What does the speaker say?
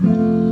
you